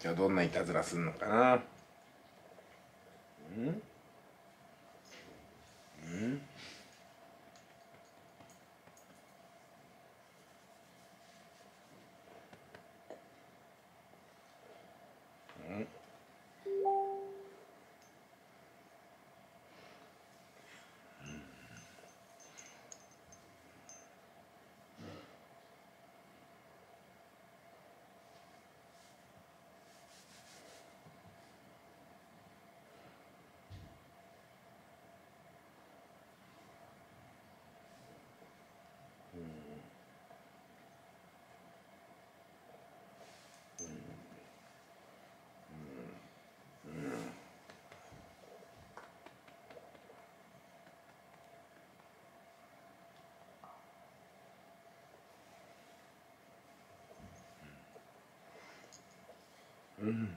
じゃあどんないたずらすんのかな。うんうんうん